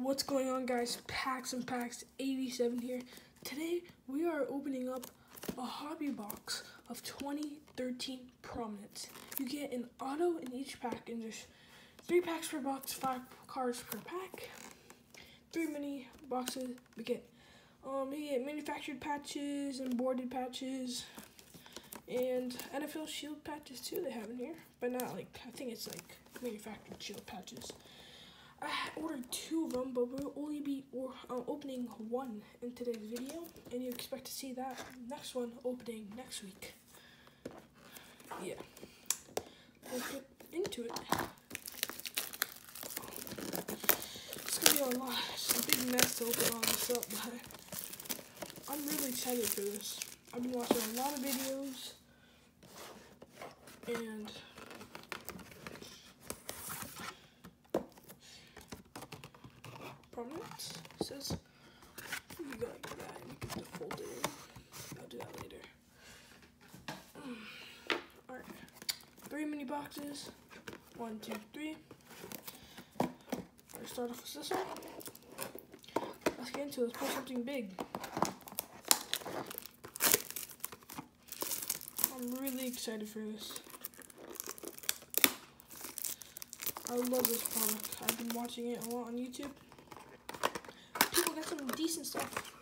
What's going on guys? Packs and Packs 87 here. Today we are opening up a hobby box of 2013 Prominence. You get an auto in each pack and there's three packs per box, five cards per pack. Three mini boxes. We get um we get manufactured patches and boarded patches and NFL shield patches too they have in here. But not like I think it's like manufactured shield patches. I ordered two of them, but we'll only be or, uh, opening one in today's video, and you expect to see that next one opening next week. Yeah, let's get into it. It's gonna be a lot, it's a big mess to open all this up, but I'm really excited for this. I've been watching a lot of videos, and prominence. It says you gotta get the folder. I'll do that later. Um, Alright. Three mini boxes. One, two, three. Alright, start off with this one. Let's get into it. Let's put something big. I'm really excited for this. I love this product. I've been watching it a lot on YouTube got some decent stuff.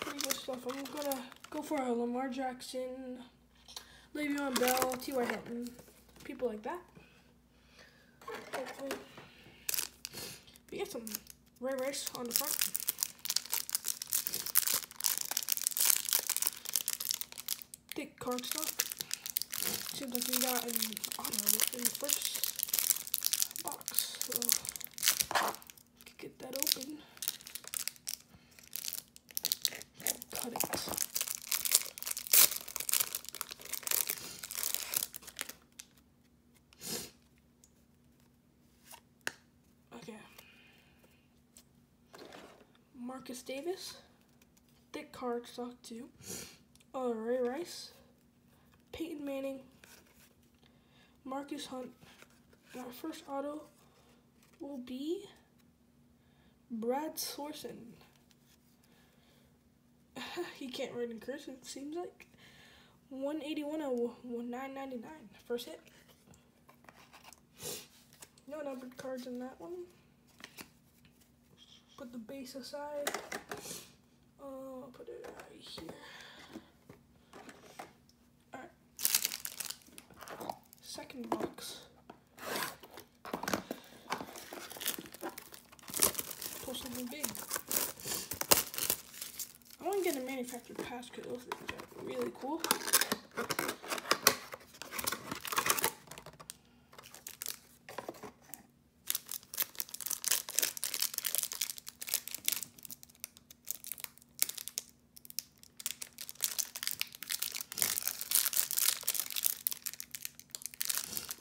Pretty good stuff. I'm gonna go for a Lamar Jackson, Le'Veon Bell, T.Y. Hilton, people like that. Hopefully. We got some Ray Rice on the front. Thick cardstock. Seems like we got an auto in the first box. So, get that open. Marcus Davis, thick card stock too. Uh, Ray Rice, Peyton Manning, Margus Hunt. And our first auto will be Brad Sorensen. he can't write in cursive, seems like. 181 of 999. First hit. No numbered cards in that one. Put the base aside. Uh, put it right here. Alright. Second box. Pull something big I want to get a manufactured patch because those things are really cool.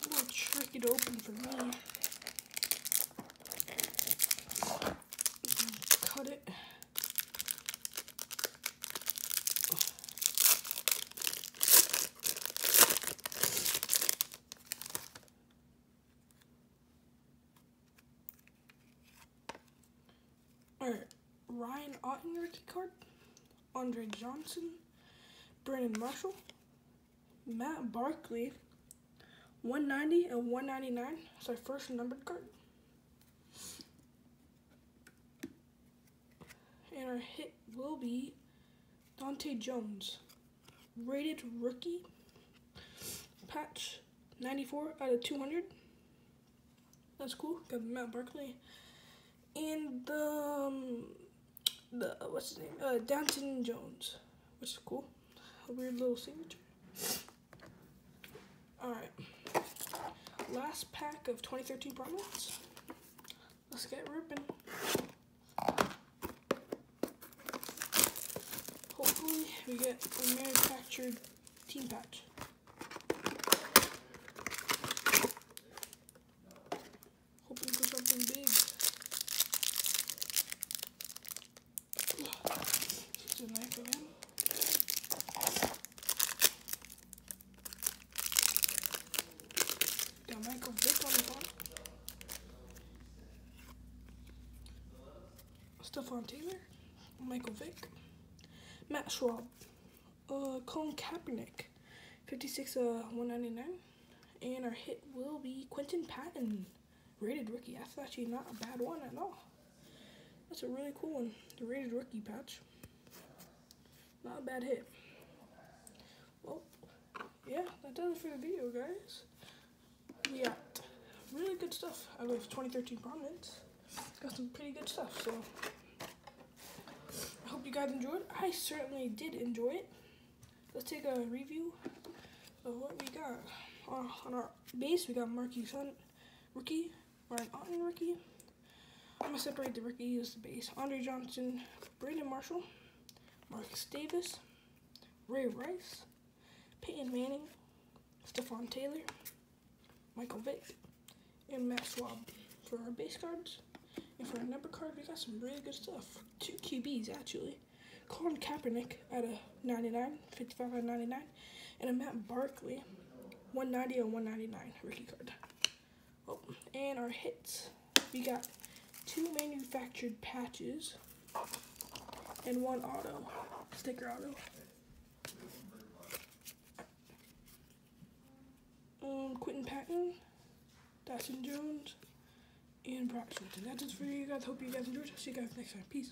A little tricky to open for me. Cut it. Alright, Ryan Otten rookie card, Andre Johnson, Brandon Marshall, Matt Barkley, 190 and 199. It's our first numbered card. And our hit will be Dante Jones, rated rookie, patch 94 out of 200. That's cool. Got Matt Barkley and the um, the what's his name? Uh, Danton Jones, which is cool. A weird little signature. All right, last pack of 2013 Prominence. Let's get ripping. Hopefully, we get a manufactured team patch. Hoping for something big. the knife again. Got Michael Vick on the front. Stepfan Taylor, Michael Vick, Matt Schaub, uh, Colin Kaepernick, 56 uh, 199. And our hit will be Quinton Patton, rated rookie. That's actually not a bad one at all. That's a really cool one. The rated rookie patch. Not a bad hit. Well, yeah, that does it for the video, guys. We got really good stuff out of 2013 prominence. Got some pretty good stuff, so guys enjoyed. I certainly did enjoy it. Let's take a review of what we got. Uh, on our base, we got Marquis Sun rookie, Ryan Otten rookie. I'm gonna separate the rookie as the base. Andre Johnson, Brandon Marshall, Marcus Davis, Ray Rice, Peyton Manning, Stepfan Taylor, Michael Vick, and Matt Schaub for our base cards. And for our number card, we got some really good stuff. Two QBs, actually. Colin Kaepernick at a 99, 55 out of 99, and a Matt Barkley 190 or 199 rookie card. Oh, and our hits. We got two manufactured patches and one auto, sticker auto. Um, Quinton Patton, Dawson Jones, and Brock Shelton. That's it for you guys. Hope you guys enjoyed. See you guys next time. Peace.